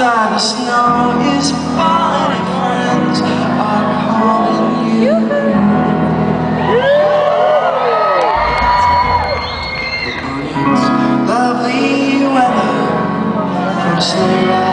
outside, the snow is falling, and friends. Are calling you. The morning's lovely weather, first they